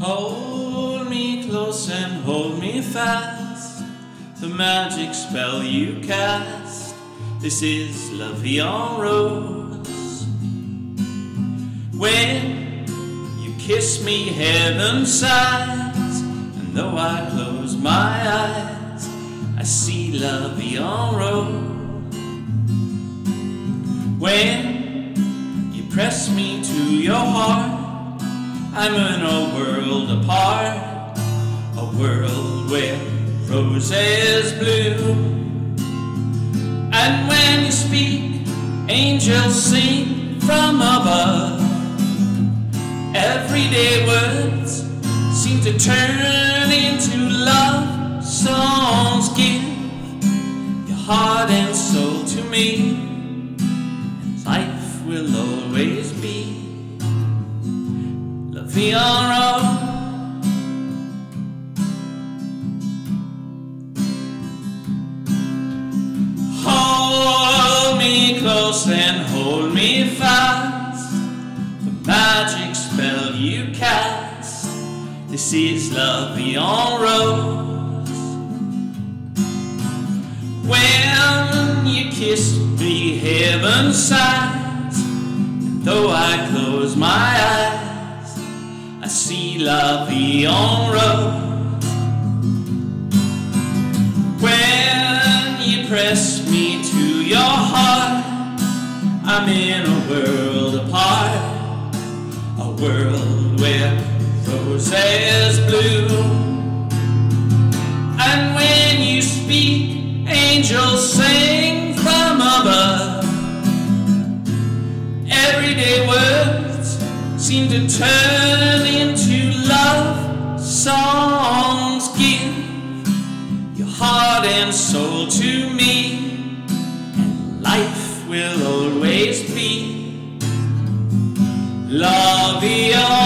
Hold me close and hold me fast. The magic spell you cast. This is Love en Rose. When you kiss me, heaven sighs. And though I close my eyes, I see Love en Rose. When you press me to your heart. I'm in a world apart, a world where roses bloom. And when you speak, angels sing from above. Everyday words seem to turn into love songs. Give your heart and soul to me, Rose. Hold me close and hold me fast. The magic spell you cast. This is love beyond rose. When you kiss me, heaven sighs. Though I close my eyes, see La vie en rose. When you press me to your heart, I'm in a world apart, a world where roses bloom. And when you speak, angels seem to turn into love songs. Give your heart and soul to me, and life will always be. En